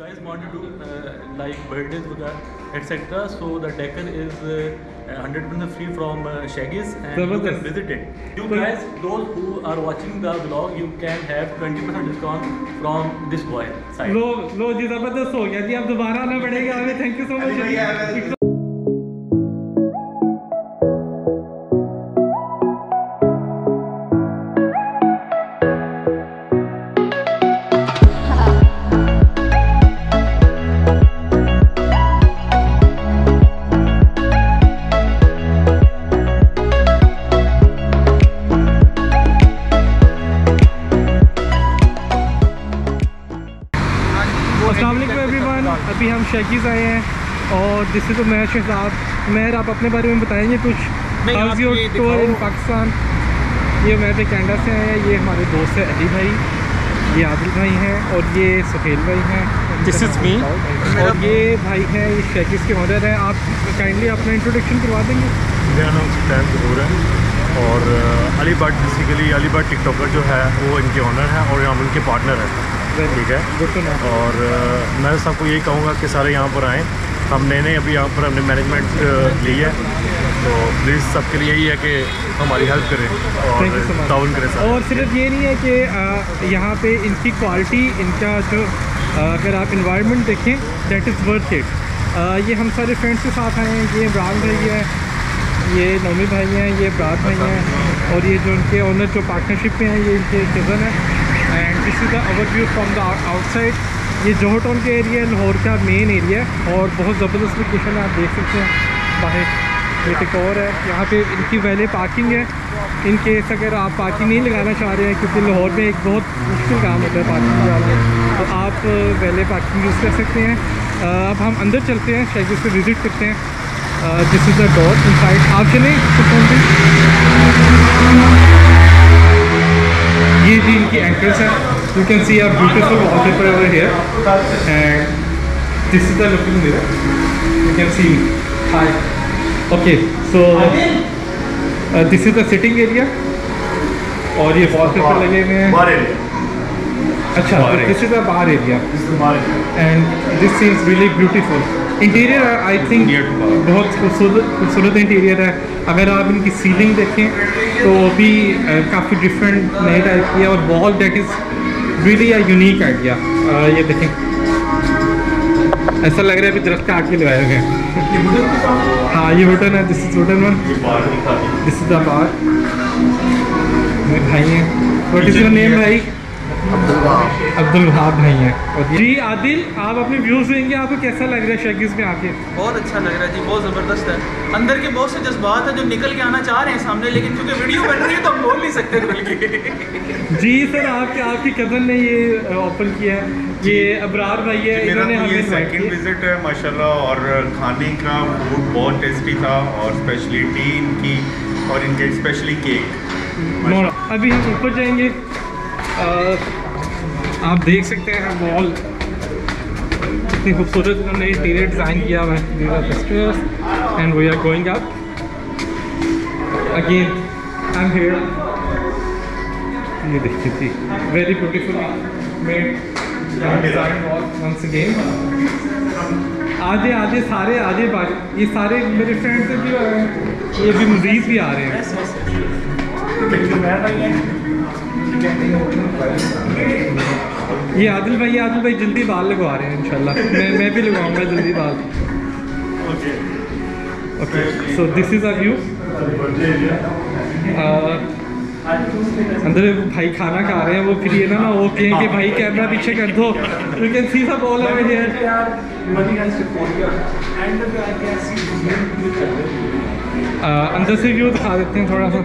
guys want to do uh, like birthdays with that, etc. So the decor is uh, 100% free from uh, Shaggy's and you can visit it. You guys, those who are watching the vlog, you can have 20% discount from this boy side. लो लो जी ज़बरदस्त हो गया जी अब दोबारा आना पड़ेगा हमें thank you so much everyone अभी हम शेकीज आए हैं और दिस इज़ मैं शहजाद मेहर आप अपने बारे में बताएँगे कुछ? House your tour in Pakistan ये मैं तो कैनेडा से आए हैं ये हमारे दोस्त है अली भाई ये आदिल भाई हैं और ये सुहेल भाई हैं। This is me. और ये भाई हैं ये शेकीज के ऑनर हैं। आप काइंडली अपना इंट्रोडक्शन करवा देंगे। मेरा नाम सुल्तान जहूर है और अली भट्ट बेसिकली अली भट्ट टिकटॉकर जो है वो इनके ऑनर हैं और हम उनके पार्टनर हैं। ठीक है और मैं सबको यही कहूँगा कि सारे यहाँ पर आएँ। हम नए नए अभी यहाँ पर हमने मैनेजमेंट ली है। तो प्लीज़ सबके लिए यही है कि हमारी हेल्प करें और. ताउन करें सारे। और सिर्फ़ ये नहीं है कि यहाँ पे इनकी क्वालिटी इनका जो अगर आप इन्वायरमेंट देखें दैट इज़ वर्थ इट ये हम सारे फ्रेंड्स के साथ आए हैं। ये इमरान भाई है ये नौमी भाई हैं ये ब्रात भाई हैं और ये जो उनके ओनर जो पार्टनरशिप में हैं ये इनके कज़न है। This is the our view from the outside ये जोहर टाउन के एरिया लाहौर का मेन एरिया है और बहुत ज़बरदस्त लोकेशन है आप देख सकते हैं। बाहर ये एक और है। यहाँ पे इनकी वैले पार्किंग है। इन केस अगर आप पार्किंग नहीं लगाना चाह रहे हैं क्योंकि लाहौर में एक बहुत मुश्किल काम होता है पार्किंग वाला तो आप वैले पार्किंग यूज़ कर सकते हैं। अब हम अंदर चलते हैं शायद उसको विज़िट करते हैं? This is the door inside आप चलें ये जी इनकी एंट्रेंस है। You can see our beautiful wallpaper over here and this is the looking mirror you can see hi okay so this is the sitting area और ये wallpaper लगे हुए हैं। अच्छा this is area This is the bar area. And this seems really beautiful interior I think. बहुत खूबसूरत खूबसूरत interior है। अगर आप इनकी सीलिंग देखें तो भी काफ़ी डिफरेंट नए टाइप की है और wall date is really a unique idea ये देखें। ऐसा लग रहा है अभी दरख्त के लगाए हुए हैं। हाँ ये होटल है this is hotel one. This is the. Bar मेरे भाई हैं। व्हाट इज़ योर नेम भाई? अब्दुल वहाब। भाई हैं। जी आदिल आप अपने व्यूज़ देंगे आपको कैसा लग रहा है शेगिस में आके? बहुत अच्छा लग रहा है जी बहुत ज़बरदस्त है। अंदर के बहुत से जज्बात है जो निकल के आना चाह रहे हैं सामने लेकिन क्योंकि वीडियो बन रही है तो हम बोल नहीं सकते खुल के। जी सर आपके आपकी कज़न ने ये ओपन किया है। ये अबरार भाई है इन्होंने तो हमें ये सेकंड विज़िट है माशाल्लाह और खाने का फ़ूड बहुत टेस्टी था और स्पेशली टी इनकी और इनके स्पेशली केक। अभी हम ऊपर जाएँगे। आप देख सकते हैं मॉल कितनी खूबसूरत इन्होंने इंटीरियर डिज़ाइन किया हुआ है। Are the stairs and we are going up. Again, I'm here. ये देखिए जी। Very beautiful made design wall once again आजे आजे सारे बाज ये सारे मेरे फ्रेंड्स भी आ रहे हैं ये भी मजीद भी आ रहे हैं। ये आदिल भाई आदिल भाई जल्दी बाल लगवा रहे हैं इंशाल्लाह। मैं मैं भी लगवाऊँगा जल्दी बाल। Okay so this is a view अंदर भाई खाना खा रहे हैं वो फिर ये ना ना वो कहें कि भाई कैमरा पीछे कर दो। यू कैन सी सब ऑल ओवर हियर अंदर से व्यू दिखा देते हैं थोड़ा सा।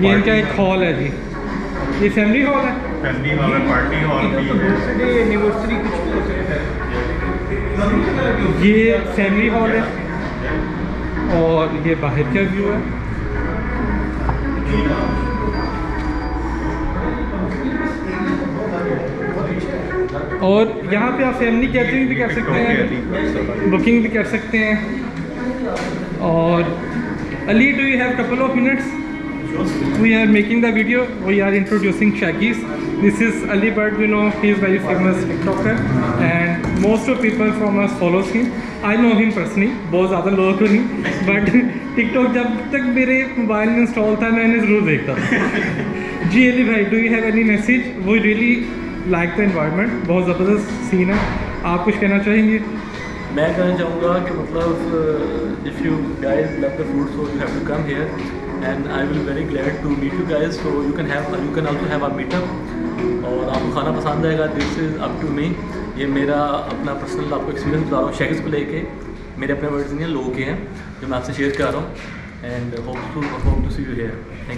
ये इनका एक हॉल है जी। ये फैमिली हॉल है? फैमिली वाला पार्टी हॉल भी है। एनिवर्सरी कुछ ये फैमिली हॉल है। और ये बाहर का व्यू है। और यहाँ पे आप फैमिली कैटरिंग भी कर सकते हैं। बुकिंग भी कर सकते हैं। और Ali do you have couple of minutes we are making the video we are introducing Shaggy's This is Ali Bhatt, you know, he is very famous TikToker and most of people from us follows him. I know him personally, बहुत ज़्यादा लोगों को नहीं but TikTok जब तक मेरे mobile में install था मैं इन्हें ज़रूर देखता जी अली भाई do you have any message वो रियली लाइक द इन्वायरमेंट बहुत ज़बरदस्त सीन है आप कुछ कहना चाहेंगे मैं कहना चाहूँगा कि मतलब if you guys love the food so you have to come here and I will very glad to meet you guys so you can have you can also have a meetup और आपको खाना पसंद आएगा this is up to me ये मेरा अपना personal आपको experience बता रहा हूँ शेक्स को लेके। मेरे अपने वर्ड्स नहीं हैं, लोगों के हैं, जो मैं आपसे शेयर कर रहा हूँ। And hope to see you here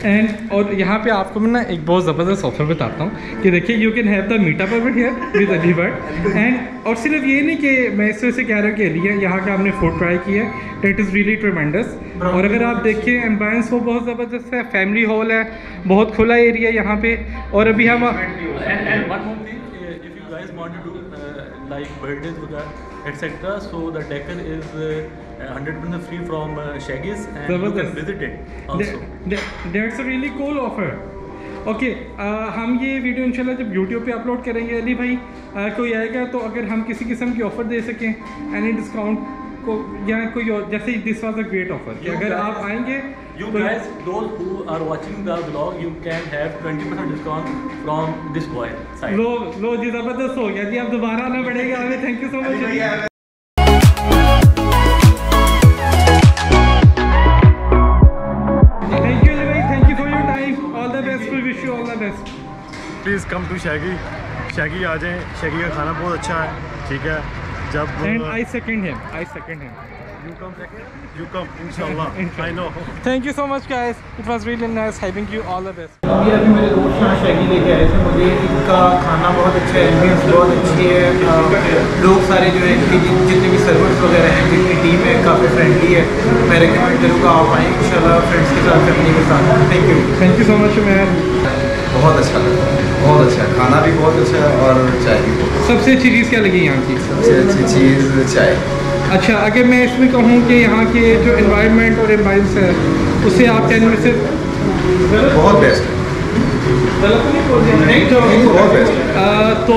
and और यहाँ पे आपको मैं ना एक बहुत ज़बरदस्त ऑफ़र बताता हूँ कि देखिए you can have the meetup our here with Ali bird and और सिर्फ़ ये नहीं कि मैं इस वजह से कह रहा हूँ कि अली है यहाँ का हमने फ़ूड ट्राई किया है। डेट इज़ रियली ट्रमेंडस और अगर आप देखें एम्बायंस वो बहुत ज़बरदस्त है फैमिली हॉल है बहुत खुला एरिया यहाँ पे। और अभी हम uh, uh, like birthdays etc. So the Deccan is uh, 100% free from uh, Shaggy's and you can visit it also. That's a really cool offer okay okay, हम ये वीडियो इंशाल्लाह जब यूट्यूब पे अपलोड करेंगे अली भाई uh, कोई आएगा तो अगर हम किसी किस्म की ऑफ़र दे सकें एनी डिस्काउंट को या कोई और जैसे this was a great offer कि अगर guys- आप आएँगे You तो guys, those who are watching the vlog, you can have 20% discount from this boy side. लो लो जी ज़बरदस्त हो गया जी अब दोबारा आना पड़ेगा हमें thank you so much Shaggy Shaggy आ जाएँ। शैगी का खाना बहुत अच्छा है ठीक है? जब and I second him I second him you come you come इंशाल्लाह I know Thank you so much, guys. It was really nice having you. All the best. अभी अभी मेरे दोस्त यहाँ शैगी लेके आए थे मुझे इनका खाना बहुत अच्छा है एम्बियंस बहुत अच्छी है। लोग सारे जो है इनकी जितने भी सर्वर्स वगैरह हैं जितनी टीम है काफ़ी फ्रेंडली है। मैं रिकमेंड करूँगा आप आएँ इंशाल्लाह फ्रेंड्स के साथ फैमिली के साथ। Thank you Thank you so much, man. बहुत अच्छा लगा। बहुत अच्छा। खाना भी बहुत अच्छा है और चाय भी बहुत सबसे अच्छी चीज़ क्या लगी यहाँ की? सबसे अच्छी चीज़ चाय। अच्छा अगर मैं इसमें कहूँ कि यहाँ के जो इन्वायरमेंट और एम्बाइंस है उसे आप टेन में से बहुत बेस्ट है तो बहुत बेस्ट तो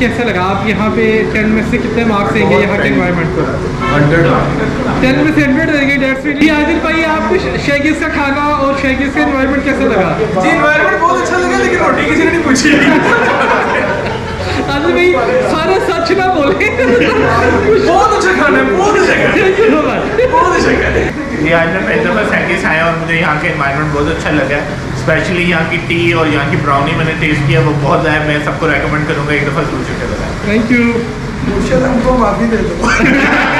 कैसा लगा? आप यहाँ पे टेन में से कितने मार्क्स देंगे यहाँ के इन्वायरमेंट को? हंड्रेड मार्क्स टेन में से हंड्रेड देंगे डेट्स रियली आदिल भाई आपको शेगिस का खाना और शेगिस का इन्वायरमेंट कैसा लगा? जी इन्वायरमेंट बहुत अच्छा लगा लेकिन रोटी किसी ने नहीं पूछी। आदिल भाई सारा सच ना बोले। बहुत अच्छा खाना है बहुत अच्छा खाना Thank you बहुत अच्छा खाना है। आज मैं पहली दफ़ा सैंडविच आया और मुझे यहाँ का इन्वायरमेंट बहुत अच्छा लगा स्पेशली यहाँ की टी और यहाँ की ब्राउनी मैंने टेस्ट किया वो बहुत है मैं सबको रेकमेंड करूँगा एक दफ़ा ज़रूर चुके थैंक यू हमको माफ़ी दे दो।